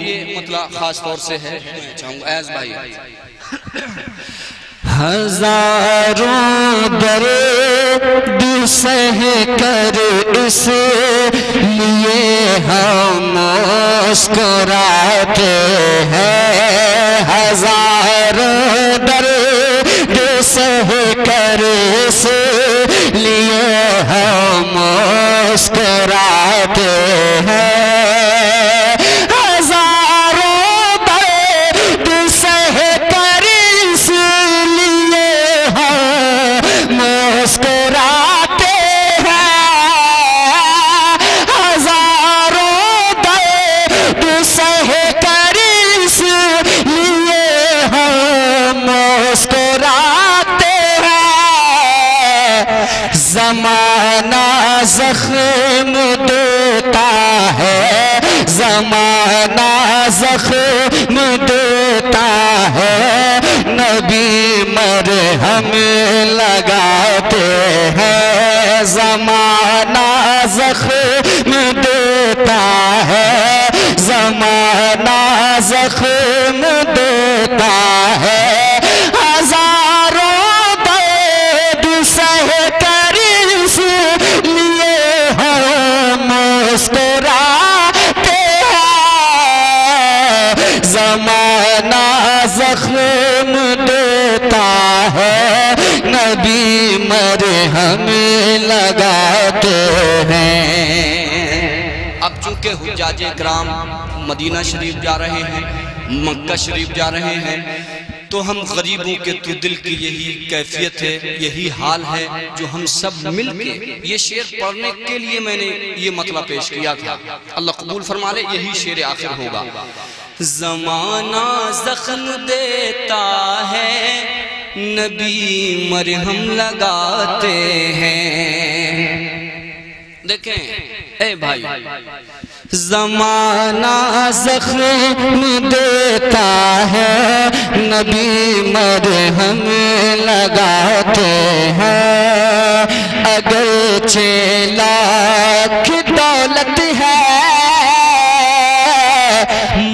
ये मतलब खास तौर से है मैं चाहूँगा एज भाई। हज़ारों दर्द सह कर इस लिए हम मुस्कुराते हैं। हज़ारों दर्द सह कर इस दर्द सह कर इसलिए हम हैं। हज़ारों दर्द सह कर इसलिए हम हैं। जमाना जख्म देता है। जमाना जख्म देता है। नबी मर हम लगाते हैं। जमाना जख्म देता है। जमाना जख्म देता है। जमाना जख्म देता है। नबी मर हम लगाते हैं। अब चूँकि हुजाज कराम मदीना शरीफ जा रहे हैं, मक्का शरीफ जा रहे हैं तो हम गरीबों के तो दिल की यही कैफियत है, यही हाल है जो हम सब मिल के ये शेर पढ़ने के लिए मैंने ये मतलब पेश किया था। अल्लाह कबूल फरमा ले, यही शेर आखिर होगा। जमाना जख्म देता है, नबी मरहम लगाते हैं। देखें, ए भाई, जमाना जख्म देता है, नबी मर हम लगाते हैं। अगर लाख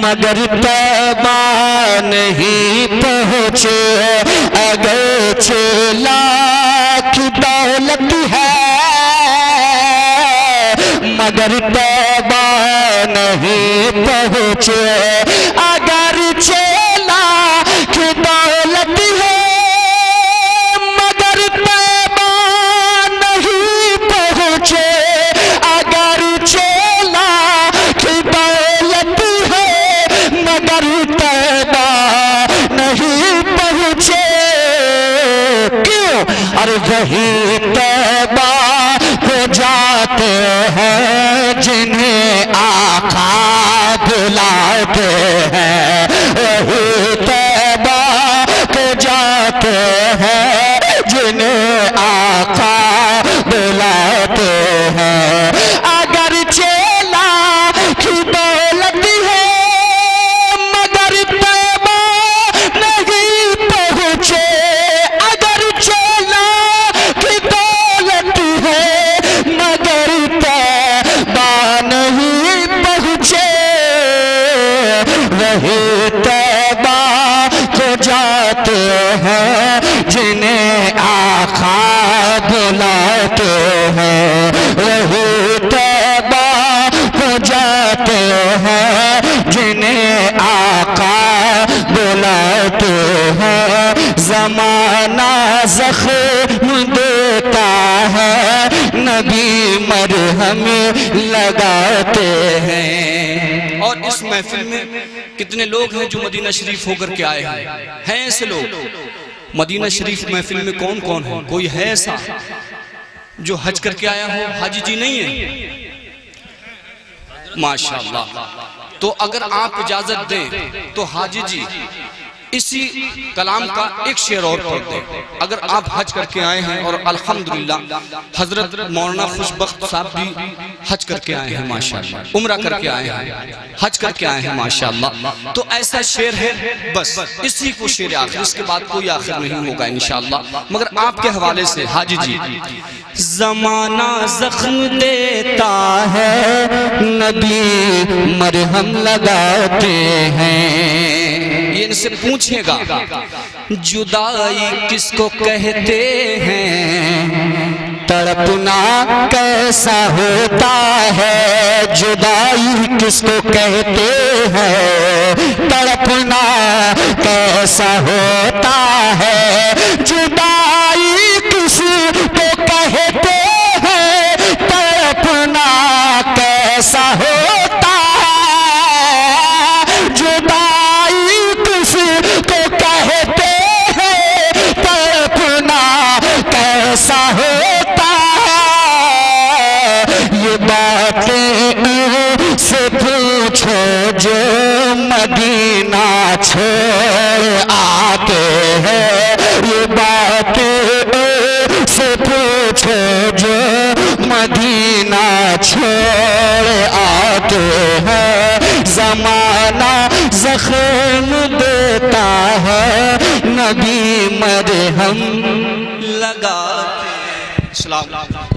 मगर तबा नहीं पहुँचे। अगर लाख दौलत है मगर तबा नहीं पहुँचे। अरे वही तबा हो जाते हैं जिन्हें आखा बुलाते हैं। वही तबा को जाते हैं, जिन्हें आखा बुलाते हैं। वही तबा को जाते हैं, जिन्हें आका बुलाते हैं। जमाना जख्म देता है, नबी मरहम लगाते हैं। और इस महफिल में कितने लोग हैं जो मदीना शरीफ होकर के आए हैं? हैं ऐसे लोग? मदीना शरीफ महफिल में कौन कौन है? कोई है ऐसा जो हज करके आया हो? हाजी जी नहीं है। माशाल्लाह। तो अगर आप इजाज़त दें तो हाजी जी इसी कलाम का एक शेर और पढ़ दे। अगर आप हज करके आए हैं और अल्हम्दुलिल्लाह हज़रत मौलाना खुशबख्त साहब भी हज करके आए हैं, माशाल्लाह। उम्र करके आए हैं, हज करके आए हैं, माशाल्लाह। तो ऐसा शेर है, बस, इसी को शेर आखिर इसके बाद कोई आखिर नहीं होगा, इंशाल्लाह। मगर आपके हवाले से, हाजी जी, जमाना जख्म देता है, नबी मरहम लगाते हैं। इनसे पूछेगा, जुदाई किसको कहते हैं? तड़पना कैसा होता है, जुदाई किसको कहते हैं? तड़पना कैसा होता है छोड़ आते हैं। ये बातें से पूछो जो मदीना छोड़ आते हैं। जमाना जख्म देता है नबी मरहम। लगा सलाम।